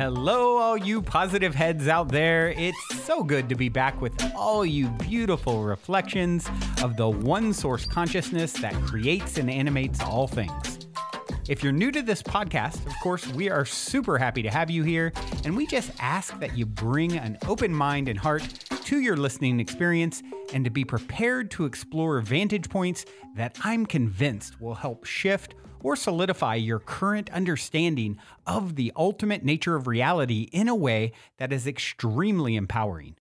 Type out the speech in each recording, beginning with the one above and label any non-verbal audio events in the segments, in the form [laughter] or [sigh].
hello, all you positive heads out there. It's so good to be back with all you beautiful reflections of the one source consciousness that creates and animates all things. If you're new to this podcast, of course, we are super happy to have you here, and we just ask that you bring an open mind and heart to your listening experience and to be prepared to explore vantage points that I'm convinced will help shift or solidify your current understanding of the ultimate nature of reality in a way that is extremely empowering.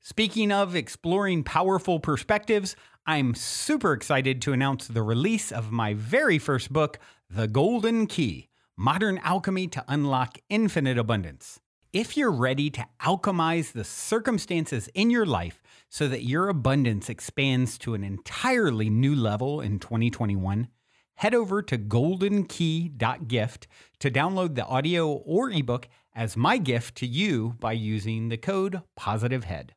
Speaking of exploring powerful perspectives, I'm super excited to announce the release of my very first book, The Golden Key Modern Alchemy to Unlock Infinite Abundance. If you're ready to alchemize the circumstances in your life so that your abundance expands to an entirely new level in 2021, head over to goldenkey.gift to download the audio or ebook as my gift to you by using the code POSITIVEHEAD.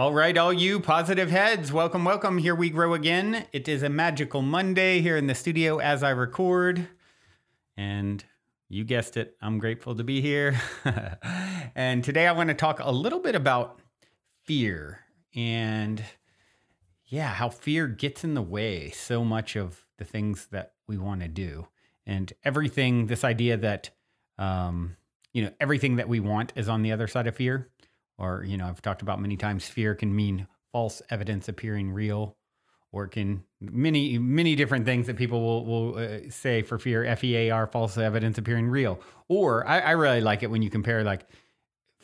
All right, all you positive heads, welcome, welcome. Here we grow again. It is a magical Monday here in the studio as I record. And you guessed it, I'm grateful to be here. [laughs] and today I want to talk a little bit about fear and yeah, how fear gets in the way so much of the things that we want to do. And everything, this idea that, um, you know, everything that we want is on the other side of fear or you know i've talked about many times fear can mean false evidence appearing real or it can many many different things that people will, will uh, say for fear f-e-a-r false evidence appearing real. Or I, I really like it when you compare like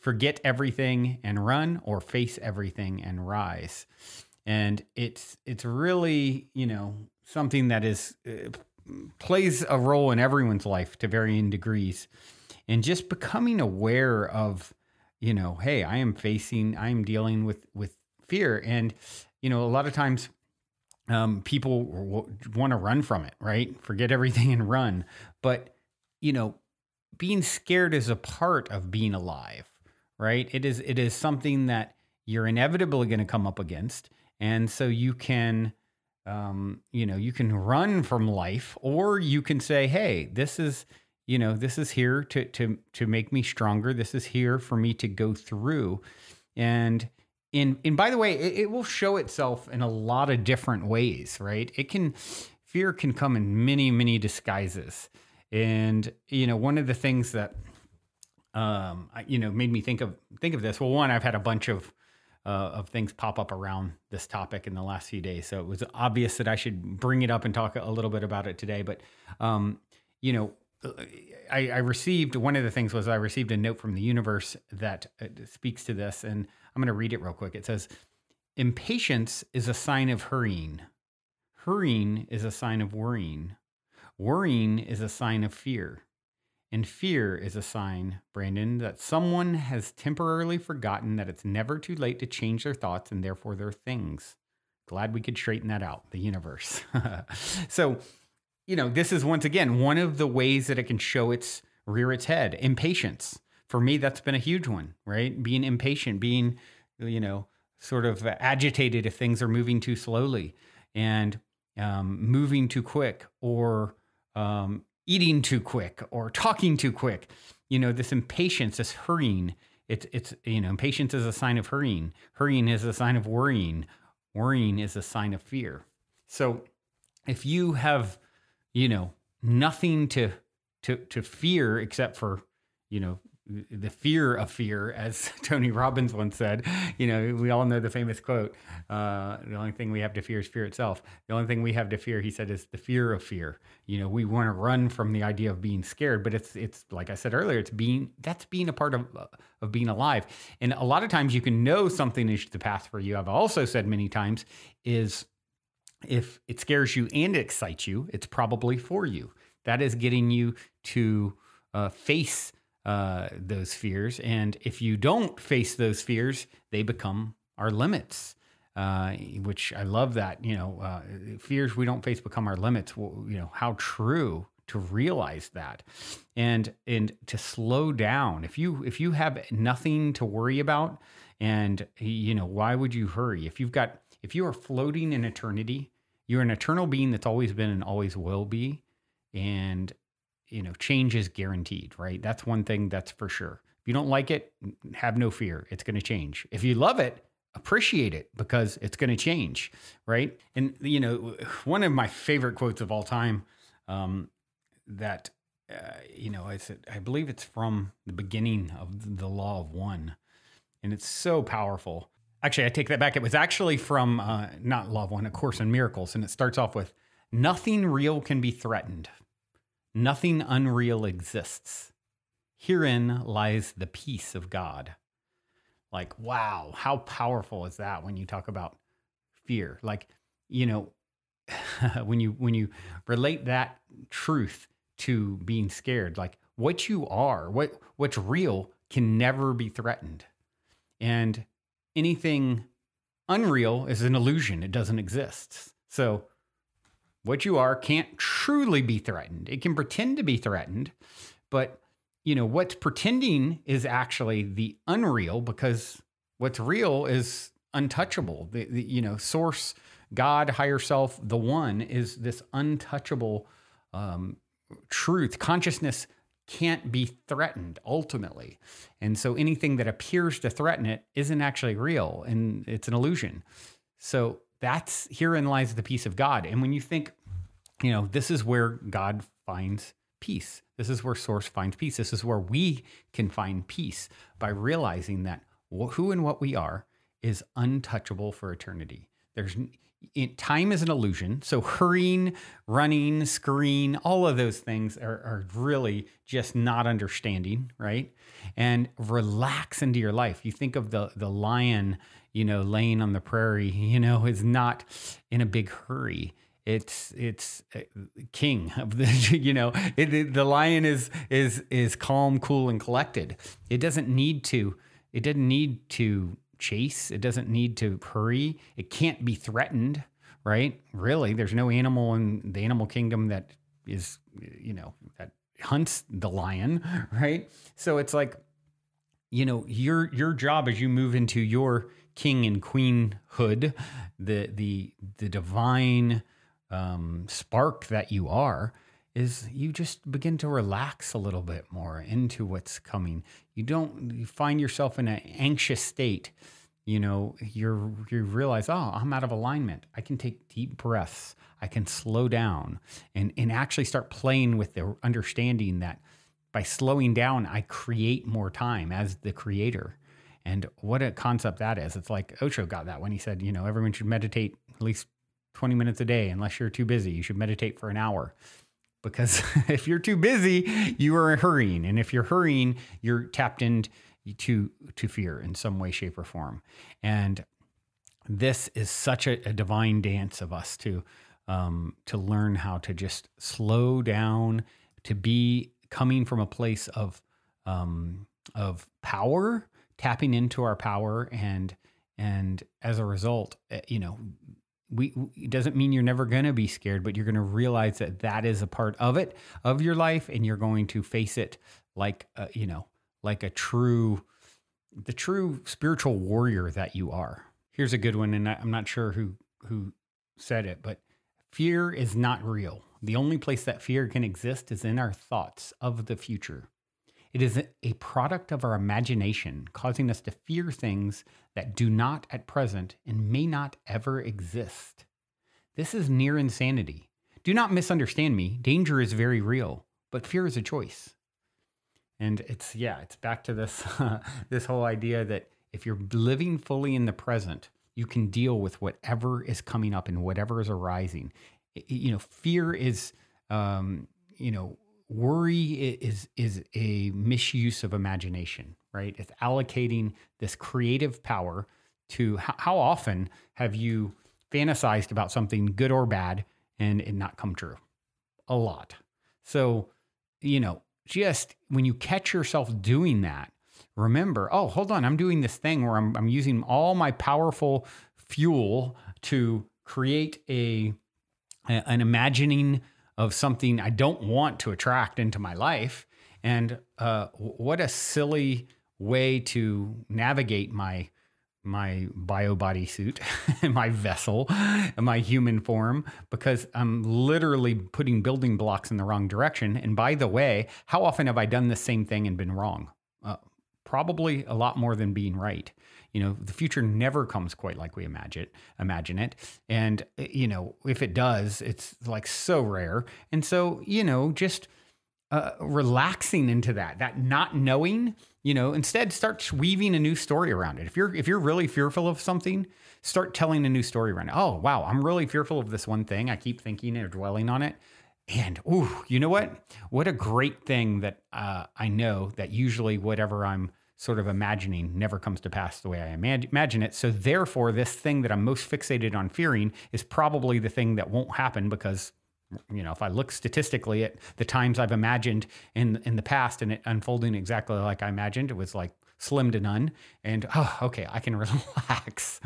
forget everything and run or face everything and rise. And it's it's really you know something that is uh, plays a role in everyone's life to varying degrees. And just becoming aware of you know, hey, I am facing, I am dealing with with fear, and you know, a lot of times um, people w- want to run from it, right? Forget everything and run. But you know, being scared is a part of being alive, right? It is it is something that you're inevitably going to come up against, and so you can. Um, you know, you can run from life, or you can say, "Hey, this is you know this is here to to to make me stronger. This is here for me to go through. And in and by the way it, it, will show itself in a lot of different ways right? It can fear can come in many many disguises. And you know one of the things that um you know made me think of think of this well one i've had a bunch of uh, of things pop up around this topic in the last few days. So it was obvious that i should bring it up and talk a little bit about it today. But um you know I, I, received one of the things was I received a note from the universe that uh, speaks to this, and I'm going to read it real quick. It says, Impatience is a sign of hurrying. Hurrying is a sign of worrying. Worrying is a sign of fear. And fear is a sign, Brandon, that someone has temporarily forgotten that it's never too late to change their thoughts and therefore their things. Glad we could straighten that out, the universe. [laughs] so, you know, this is once again one of the ways that it can show its rear its head. Impatience. For me, that's been a huge one, right? Being impatient, being, you know, sort of agitated if things are moving too slowly and um, moving too quick or um, eating too quick or talking too quick. You know, this impatience, this hurrying, it's, it's, you know, impatience is a sign of hurrying. Hurrying is a sign of worrying. Worrying is a sign of fear. So if you have you know, nothing to to to fear except for, you know, the fear of fear, as [laughs] Tony Robbins once said. You know, we all know the famous quote: uh, "The only thing we have to fear is fear itself. The only thing we have to fear," he said, "is the fear of fear." You know, we want to run from the idea of being scared, but it's it's like I said earlier, it's being that's being a part of of being alive. And a lot of times, you can know something is the path for you. I've also said many times is if it scares you and excites you, it's probably for you. That is getting you to uh, face uh, those fears. And if you don't face those fears, they become our limits. Uh, which I love that, you know, uh, fears we don't face become our limits. Well, you know, how true to realize that and and to slow down if you if you have nothing to worry about and you know why would you hurry if you've got if you are floating in eternity, You're an eternal being that's always been and always will be. And, you know, change is guaranteed, right? That's one thing that's for sure. If you don't like it, have no fear. It's going to change. If you love it, appreciate it because it's going to change, right? And, you know, one of my favorite quotes of all time um, that, uh, you know, I said, I believe it's from the beginning of the law of one. And it's so powerful. Actually, I take that back. It was actually from uh, not Love One, A Course in Miracles, and it starts off with Nothing real can be threatened, nothing unreal exists. Herein lies the peace of God. Like, wow, how powerful is that when you talk about fear? Like, you know, [laughs] when you when you relate that truth to being scared, like what you are, what what's real can never be threatened. And anything unreal is an illusion. It doesn't exist. So what you are can't truly be threatened. It can pretend to be threatened, but you know what's pretending is actually the unreal because what's real is untouchable. The, the you know source, God, higher self, the one is this untouchable um, truth. Consciousness can't be threatened ultimately. And so anything that appears to threaten it isn't actually real and it's an illusion. So that's herein lies the peace of God. And when you think, you know, this is where God finds peace. This is where source finds peace. This is where we can find peace by realizing that who and what we are is untouchable for eternity. There's it, time is an illusion. So hurrying, running, scurrying, all of those things are, are really just not understanding, right? And relax into your life. You think of the the lion, you know, laying on the prairie, [laughs] you know, is not in a big hurry. It's it's uh, king of the [laughs] you know it, it, the lion is is is calm, cool, and collected. It doesn't need to. It doesn't need to chase. It doesn't need to hurry. It can't be threatened, right? Really, there's no animal in the animal kingdom that is, you know, that hunts the lion, [laughs] right? So it's like, you know, your your job as you move into your king and queenhood, the the the divine um, spark that you are, is you just begin to relax a little bit more into what's coming. You don't you find yourself in an anxious state. You know, you're you realize, oh, I'm out of alignment. I can take deep breaths. I can slow down and and actually start playing with the understanding that by slowing down, I create more time as the creator. And what a concept that is. It's like Osho got that when he said, you know, everyone should meditate at least 20 minutes a day unless you're too busy. You should meditate for an hour because [laughs] if you're too busy, you are hurrying, and if you're hurrying, you're tapped into to fear in some way, shape, or form. And this is such a, a divine dance of us to um, to learn how to just slow down, to be coming from a place of um, of power, tapping into our power, and and as a result, eh, you know, we it doesn't mean you're never going to be scared but you're going to realize that that is a part of it of your life and you're going to face it like a, you know like a true the true spiritual warrior that you are. Here's a good one and i'm not sure who who said it but fear is not real. The only place that fear can exist is in our thoughts of the future it is a product of our imagination, causing us to fear things that do not at present and may not ever exist. This is near insanity. Do not misunderstand me. Danger is very real, but fear is a choice. And it's yeah, it's back to this uh, [laughs] this whole idea that if you're living fully in the present, you can deal with whatever is coming up and whatever is arising. It, you know, fear is um, you know worry is is a misuse of imagination right? It's allocating this creative power to how, how often have you fantasized about something good or bad and it not come true? A lot. So you know just when you catch yourself doing that remember oh hold on i'm doing this thing where i'm, I'm using all my powerful fuel to create a, a an imagining of something I don't want to attract into my life. And uh, what a silly way to navigate my my bio bodysuit, [laughs] my vessel, my human form, because I'm literally putting building blocks in the wrong direction. And by the way, how often have I done the same thing and been wrong? Uh, probably a lot more than being right. You know, the future never comes quite like we imagine it, imagine it. And you know, if it does, it's like so rare. And so, you know, just uh, relaxing into that, that not knowing, you know, instead start weaving a new story around it. If you're if you're really fearful of something, start telling a new story around it. Oh, wow, I'm really fearful of this one thing. I keep thinking or dwelling on it. And ooh, you know what? What a great thing that uh, I know that usually whatever I'm sort of imagining never comes to pass the way I imagine it. So therefore, this thing that I'm most fixated on fearing is probably the thing that won't happen because you know, if I look statistically at the times I've imagined in in the past and it unfolding exactly like I imagined, it was like slim to none. And oh, okay, I can [laughs] relax.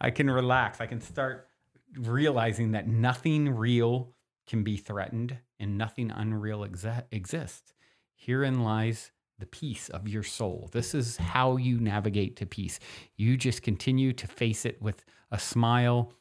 I can relax. I can start realizing that nothing real can be threatened and nothing unreal exa- exists. Herein lies the peace of your soul. This is how you navigate to peace. You just continue to face it with a smile,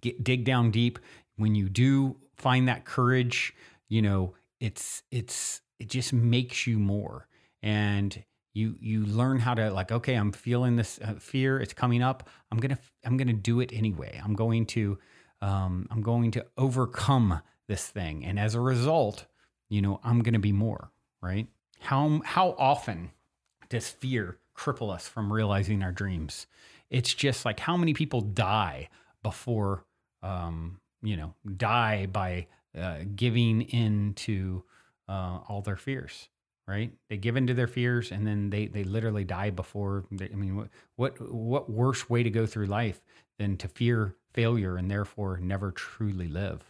get, dig down deep. When you do find that courage, you know, it's it's it just makes you more. And you you learn how to like okay, I'm feeling this uh, fear, it's coming up. I'm going to I'm going to do it anyway. I'm going to um I'm going to overcome this thing. And as a result, you know, I'm going to be more, right? How how often does fear cripple us from realizing our dreams? It's just like how many people die before um, you know, die by uh, giving in to uh, all their fears, right? They give in to their fears and then they, they literally die before. They, I mean, what, what, what worse way to go through life than to fear failure and therefore never truly live?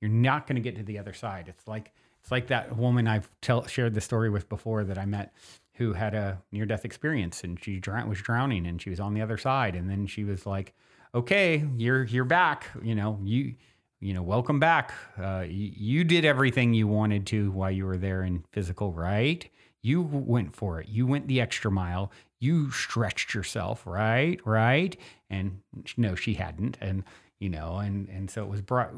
You're not going to get to the other side. It's like, it's like that woman I've tell, shared the story with before that I met who had a near death experience and she was drowning and she was on the other side. And then she was like, okay, you're you're back. You know, you you know, welcome back. Uh, you, you did everything you wanted to while you were there in physical, right? You went for it. You went the extra mile. You stretched yourself, right? Right? And no, she hadn't. And you know, and and so it was brought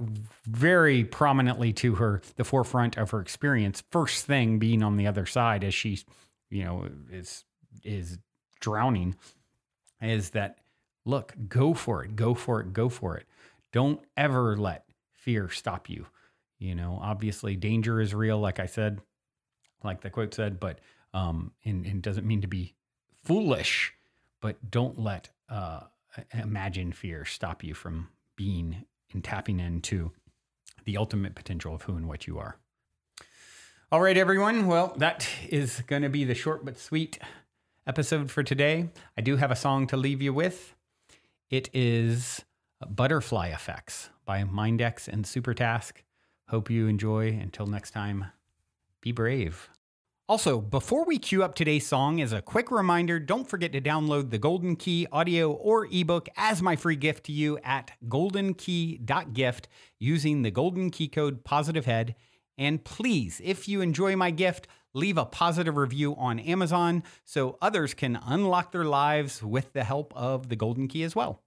very prominently to her the forefront of her experience. First thing being on the other side as she, you know, is is drowning, is that look, go for it, go for it, go for it. Don't ever let fear stop you. You know, obviously danger is real, like I said, like the quote said, but um, and, and doesn't mean to be foolish, but don't let uh, imagine fear stop you from being and tapping into the ultimate potential of who and what you are. All right, everyone. Well, that is going to be the short but sweet episode for today. I do have a song to leave you with. It is Butterfly Effects by Mindex and Supertask. Hope you enjoy. Until next time, be brave. Also, before we cue up today's song, as a quick reminder, don't forget to download the Golden Key audio or ebook as my free gift to you at goldenkey.gift using the Golden Key code POSITIVEHEAD. And please, if you enjoy my gift, leave a positive review on Amazon so others can unlock their lives with the help of the Golden Key as well.